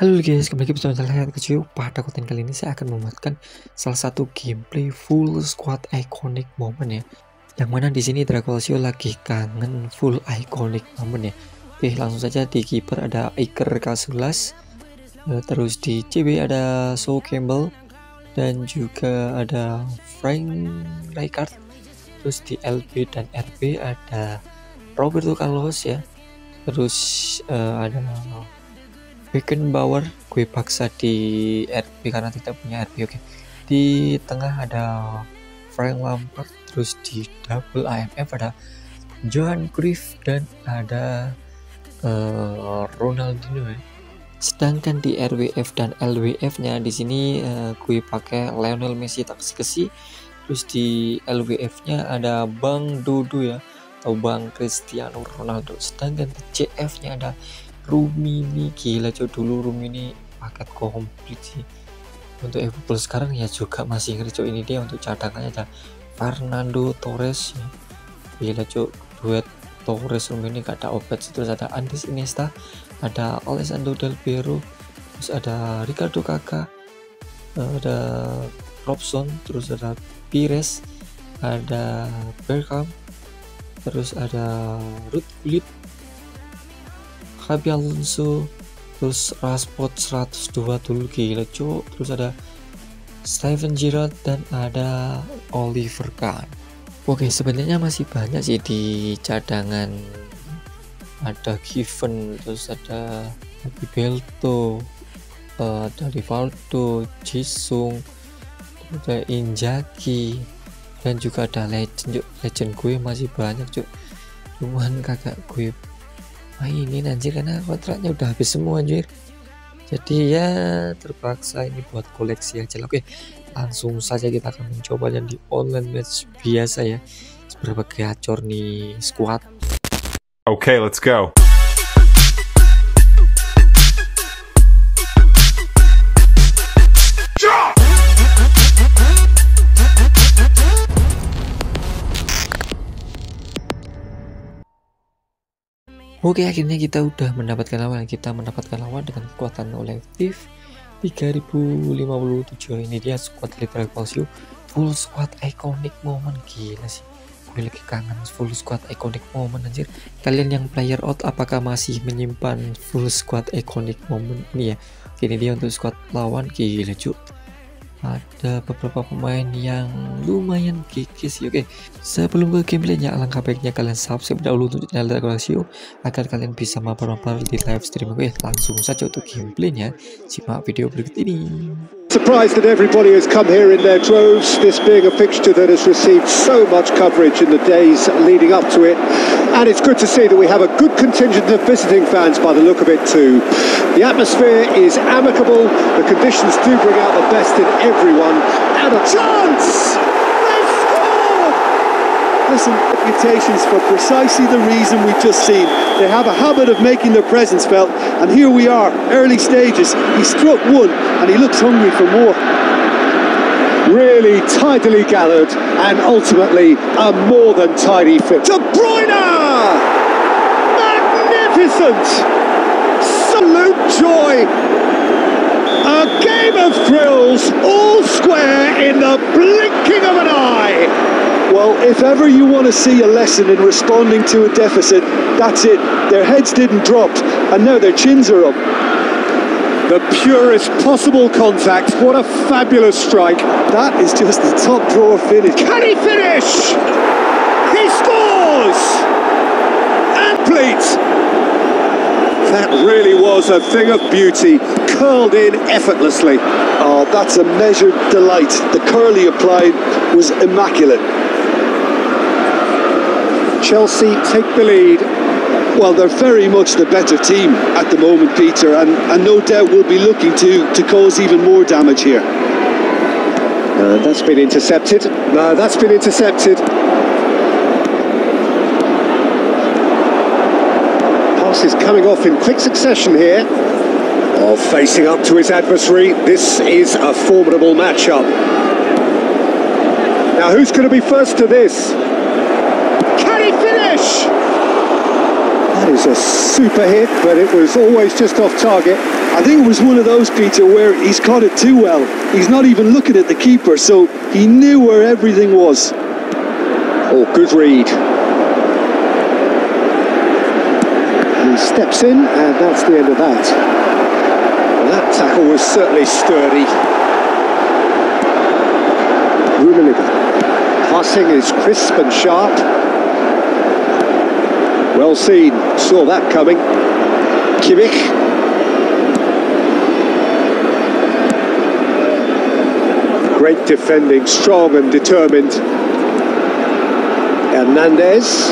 Halo guys, kembali lagi bersama saya kecil. Pada konten kali ini saya akan membuatkan salah satu gameplay full squad iconic moment ya. Yang mana di sini Draculio lagi kangen full iconic moment ya. Oke, langsung saja di kiper ada Iker Casillas, eh, terus di CB ada So Campbell dan juga ada Frank Rijkaard. Terus di LB dan RB ada Roberto Carlos ya. Terus uh, ada Beckenbauer gue paksa di RB karena tidak punya RB oke okay. di tengah ada Frank Lampard terus di double IMF ada Johan Cruyff dan ada uh, Ronaldinho ya. sedangkan di RWF dan LWF nya di sini uh, gue pakai Lionel Messi tak kesi terus di LWF nya ada Bang Dodo ya atau Bang Cristiano Ronaldo sedangkan di CF nya ada Rumini gila coba dulu Rumini paket komplit sih. Untuk Plus sekarang ya juga masih ngeri cok ini dia untuk cadangannya ada Fernando Torres ya. gila cok duet Torres Rumini gak ada obat terus ada Andres Iniesta ada Alessandro Del Piero terus ada Ricardo Kakak ada Robson terus ada Pires ada Bergkamp terus ada Ruth Gullit Xabi Alonso terus Rashford 102 dulu gila cuk. Terus ada Steven Gerrard dan ada Oliver Kahn. Oke sebenarnya masih banyak sih di cadangan. Ada Given terus ada Abi Belto uh, ada Rivaldo Jisung ada Injaki dan juga ada legend legend gue masih banyak cuk. Cuman kakak gue mainin anjir karena kontraknya udah habis semua anjir. Jadi ya terpaksa ini buat koleksi aja oke langsung saja kita akan mencoba yang di online match biasa ya. Seberapa gacor nih squad. Oke okay, let's go Oke akhirnya kita udah mendapatkan lawan. Kita mendapatkan lawan dengan kekuatan kolektif 3057 ini dia squad Little Calcio. Full squad iconic moment. Gila sih. Gue lagi kangen full squad iconic moment anjir. Kalian yang player out apakah masih menyimpan full squad iconic moment ini ya? Ini dia untuk squad lawan. Gila cuk. Ada beberapa pemain yang lumayan kikis oke sebelum ke gameplaynya alangkah baiknya kalian subscribe dahulu untuk channel Dragonasio agar kalian bisa mabar-mabar di live stream oke langsung saja untuk gameplaynya simak video berikut ini Surprised that everybody has come here in their droves, this being a fixture that has received so much coverage in the days leading up to it. And it's good to see that we have a good contingent of visiting fans by the look of it too. The atmosphere is amicable, the conditions do bring out the best in everyone, and a chance! Reputations for precisely the reason we've just seen. They have a habit of making their presence felt, and here we are, early stages. He struck one, and he looks hungry for more. Really tidily gathered, and ultimately a more than tidy fit. De Bruyne! Magnificent! Salute joy! A game of thrills, all square in the blinking of an eye. Well, if ever you want to see a lesson in responding to a deficit, that's it. Their heads didn't drop, and now their chins are up. The purest possible contact. What a fabulous strike. That is just the top drawer finish. Can he finish? He scores! And Pleat. That really was a thing of beauty, curled in effortlessly. Oh, that's a measured delight. The curl he applied was immaculate. Chelsea take the lead. Well, they're very much the better team at the moment, Peter, and, and no doubt will be looking to, to cause even more damage here. Uh, that's been intercepted. Uh, that's been intercepted. Pass is coming off in quick succession here. Oh, facing up to his adversary. This is a formidable matchup. Now, who's going to be first to this? Is a super hit, but it was always just off target. I think it was one of those, Peter, where he's caught it too well. He's not even looking at the keeper, so he knew where everything was. Oh, good read. He steps in, and that's the end of that. That tackle was certainly sturdy. Rummenigge. Passing is crisp and sharp. Well seen, saw that coming. Kimmich. Great defending, strong and determined. Hernandez.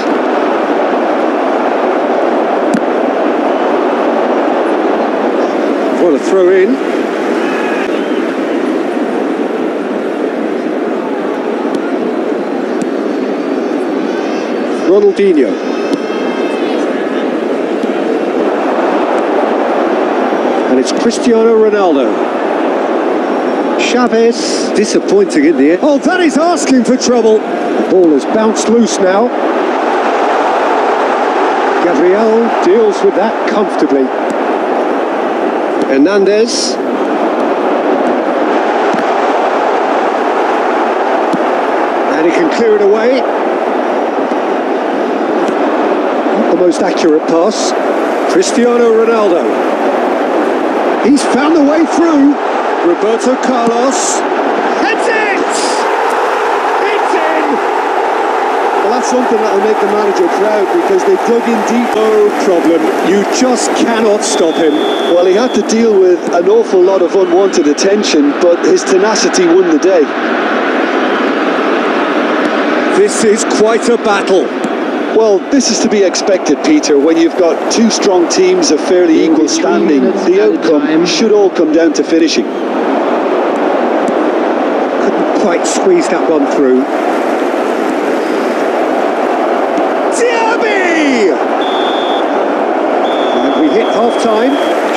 What a throw in. Ronaldinho. And it's Cristiano Ronaldo. Chavez, disappointing in the end. Oh, that is asking for trouble. The ball has bounced loose now. Gabriel deals with that comfortably. Hernandez. And he can clear it away. Not the most accurate pass. Cristiano Ronaldo. He's found a way through. Roberto Carlos. Heads it! It's in! Well, that's something that'll make the manager proud because they dug in deep. No problem. You just cannot stop him. Well, he had to deal with an awful lot of unwanted attention, but his tenacity won the day. This is quite a battle. Well, this is to be expected, Peter, when you've got two strong teams of fairly equal standing. The outcome should all come down to finishing. Couldn't quite squeeze that one through. Diaby! And we hit half time.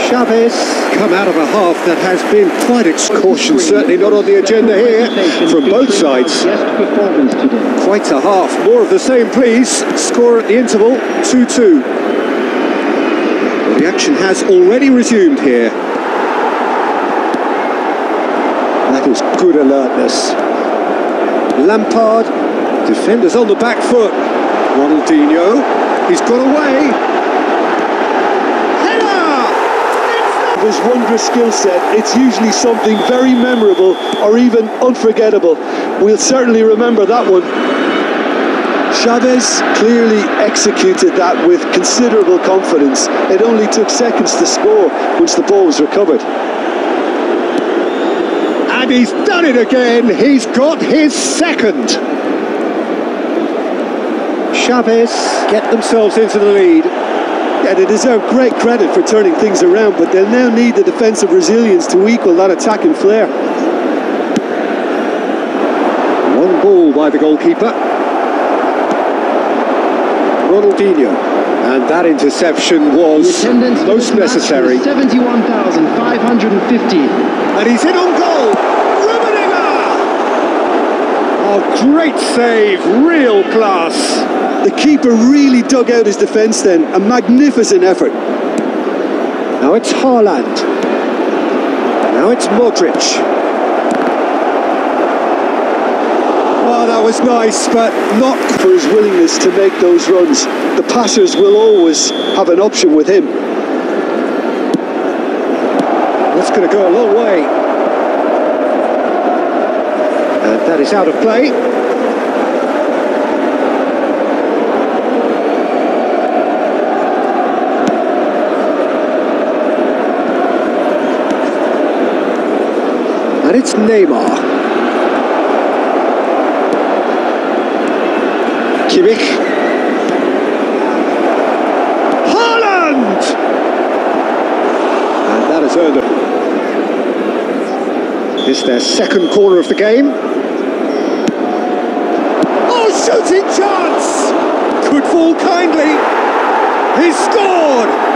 Chavez come out of a half that has been quite its certainly not on the agenda here from both sides. Quite a half. More of the same, please. Score at the interval 2 2. The action has already resumed here. That is good alertness. Lampard, defenders on the back foot. Ronaldinho, he's got away. His wondrous skill set, it's usually something very memorable or even unforgettable. We'll certainly remember that one. Chavez clearly executed that with considerable confidence. It only took seconds to score once the ball was recovered. And he's done it again. He's got his second. Chavez get themselves into the lead. They deserve great credit for turning things around, but they'll now need the defensive resilience to equal that attacking flair. One ball by the goalkeeper. Ronaldinho. And that interception was most necessary. 71,550. And he's in on goal. Rummenigge! Oh, great save, real class. The keeper really dug out his defence then. A magnificent effort. Now it's Haaland. Now it's Modric. Oh, that was nice, but not for his willingness to make those runs. The passers will always have an option with him. That's going to go a long way. And that is out of play. And it's Neymar. Kimmich. Haaland! And that has earned them. It's their second corner of the game. Oh, shooting chance! Could fall kindly. He scored!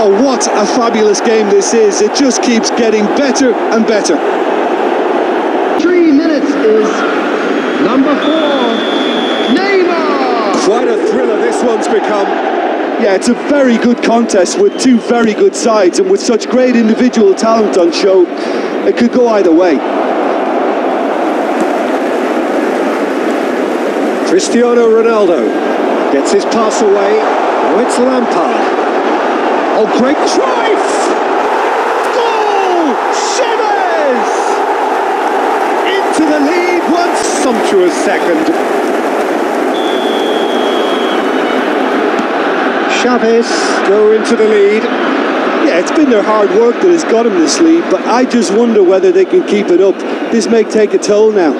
Oh, what a fabulous game this is. It just keeps getting better and better. Three minutes is number four, Neymar. Quite a thriller this one's become. Yeah, it's a very good contest with two very good sides, and with such great individual talent on show, it could go either way. Cristiano Ronaldo gets his pass away. Now it's Lampard. Oh, great Cruyff! Goal! Chavez! Into the lead, one sumptuous second. Chavez go into the lead. Yeah, it's been their hard work that has got them this lead, but I just wonder whether they can keep it up. This may take a toll now.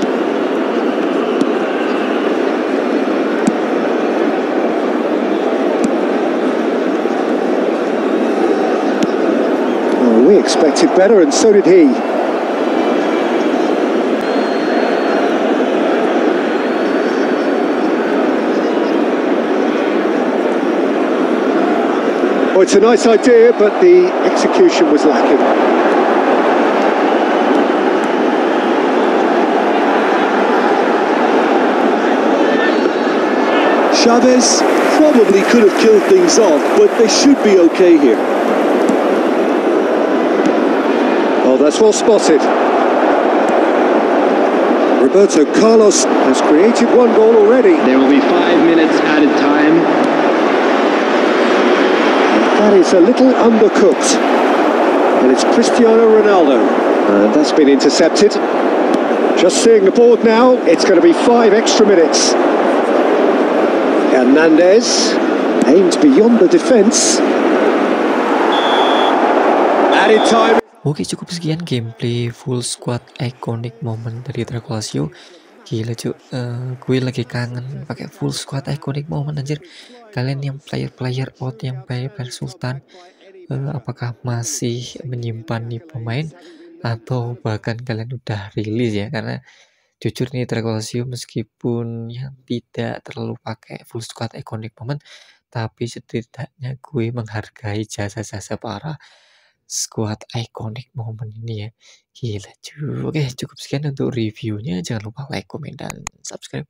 Oh, we expected better, and so did he. Oh, it's a nice idea, but the execution was lacking. Chavez probably could have killed things off, but they should be okay here. Oh, that's well spotted. Roberto Carlos has created one goal already. There will be five minutes added time. That is a little undercooked. And it's Cristiano Ronaldo. And that's been intercepted. Just seeing the board now, it's going to be five extra minutes. Hernandez aimed beyond the defence. Added time. Oke cukup sekian gameplay full squad iconic moment dari Dracolasio Gila cu, Eh, gue lagi kangen pakai full squad iconic moment anjir. Kalian yang player-player out, yang player-player sultan eh, Apakah masih menyimpan nih pemain? Atau bahkan kalian udah rilis ya? Karena jujur nih Dracolasio meskipun yang tidak terlalu pakai full squad iconic moment Tapi setidaknya gue menghargai jasa-jasa para squad iconic moment ini ya. Gila cuy. Oke cukup sekian untuk reviewnya. Jangan lupa like comment dan subscribe